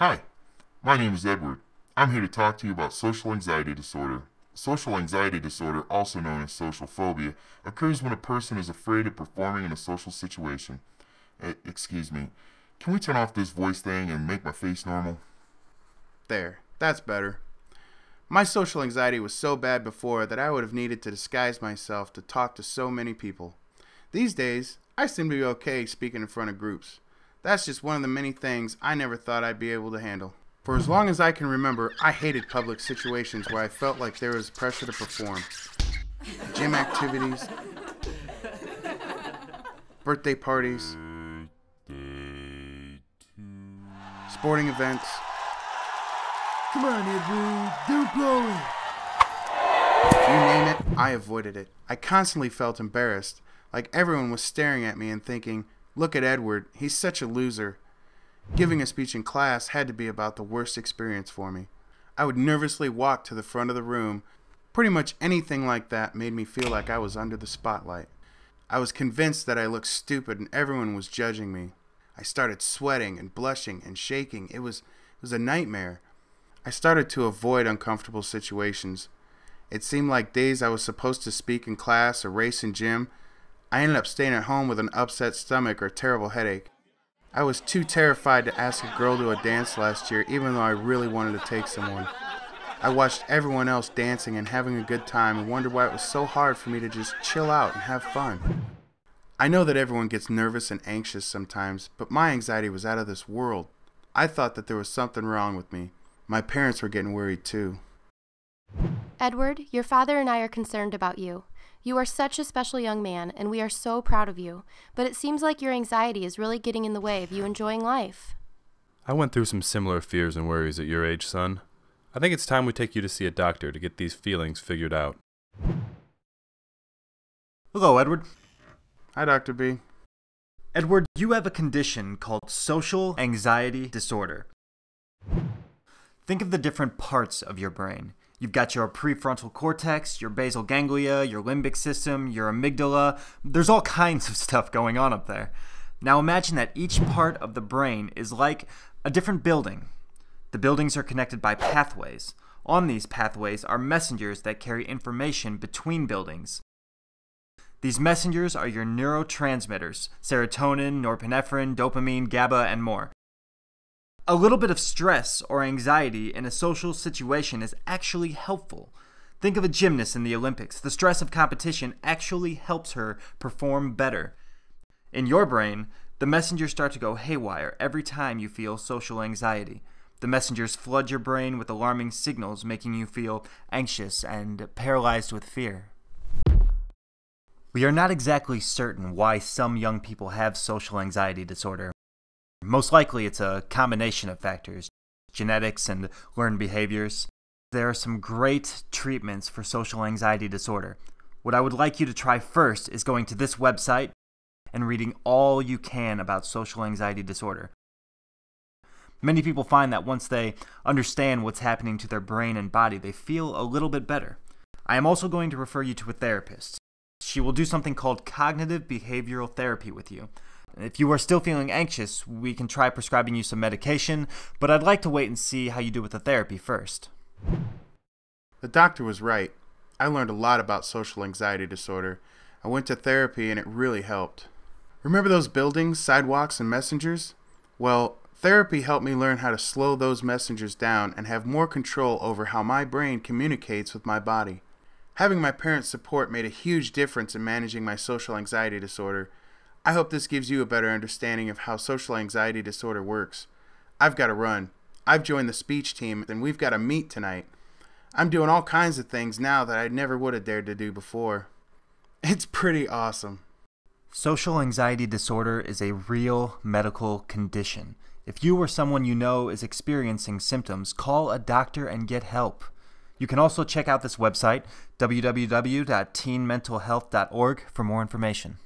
Hi, my name is Edward. I'm here to talk to you about social anxiety disorder. Social anxiety disorder, also known as social phobia, occurs when a person is afraid of performing in a social situation. Uh, excuse me. Can we turn off this voice thing and make my face normal? There, that's better. My social anxiety was so bad before that I would have needed to disguise myself to talk to so many people. These days, I seem to be okay speaking in front of groups. That's just one of the many things I never thought I'd be able to handle. For as long as I can remember, I hated public situations where I felt like there was pressure to perform. Gym activities, birthday parties, sporting events. Come on, Edward, don't blow it. You name it, I avoided it. I constantly felt embarrassed, like everyone was staring at me and thinking, look at Edward, he's such a loser. Giving a speech in class had to be about the worst experience for me. I would nervously walk to the front of the room. Pretty much anything like that made me feel like I was under the spotlight. I was convinced that I looked stupid and everyone was judging me. I started sweating and blushing and shaking. It was it was a nightmare. I started to avoid uncomfortable situations. It seemed like days I was supposed to speak in class or race in gym, I ended up staying at home with an upset stomach or terrible headache. I was too terrified to ask a girl to a dance last year, even though I really wanted to take someone. I watched everyone else dancing and having a good time and wondered why it was so hard for me to just chill out and have fun. I know that everyone gets nervous and anxious sometimes, but my anxiety was out of this world. I thought that there was something wrong with me. My parents were getting worried too. Edward, your father and I are concerned about you. You are such a special young man, and we are so proud of you, but it seems like your anxiety is really getting in the way of you enjoying life. I went through some similar fears and worries at your age, son. I think it's time we take you to see a doctor to get these feelings figured out. Hello, Edward. Hi, Dr. B. Edward, you have a condition called social anxiety disorder. Think of the different parts of your brain. You've got your prefrontal cortex, your basal ganglia, your limbic system, your amygdala. There's all kinds of stuff going on up there. Now imagine that each part of the brain is like a different building. The buildings are connected by pathways. On these pathways are messengers that carry information between buildings. These messengers are your neurotransmitters serotonin, norepinephrine, dopamine, GABA, and more. A little bit of stress or anxiety in a social situation is actually helpful. Think of a gymnast in the Olympics. The stress of competition actually helps her perform better. In your brain, the messengers start to go haywire every time you feel social anxiety. The messengers flood your brain with alarming signals, making you feel anxious and paralyzed with fear. We are not exactly certain why some young people have social anxiety disorder. Most likely, it's a combination of factors genetics and learned behaviors. There are some great treatments for social anxiety disorder. What I would like you to try first is going to this website and reading all you can about social anxiety disorder. Many people find that once they understand what's happening to their brain and body, they feel a little bit better. I am also going to refer you to a therapist. She will do something called cognitive behavioral therapy with you. If you are still feeling anxious, we can try prescribing you some medication, but I'd like to wait and see how you do with the therapy first. The doctor was right. I learned a lot about social anxiety disorder. I went to therapy and it really helped. Remember those buildings, sidewalks, and messengers? Well, therapy helped me learn how to slow those messengers down and have more control over how my brain communicates with my body. Having my parents' support made a huge difference in managing my social anxiety disorder I hope this gives you a better understanding of how social anxiety disorder works. I've got to run. I've joined the speech team and we've got a meet tonight. I'm doing all kinds of things now that I never would have dared to do before. It's pretty awesome. Social anxiety disorder is a real medical condition. If you or someone you know is experiencing symptoms, call a doctor and get help. You can also check out this website, www.teenmentalhealth.org, for more information.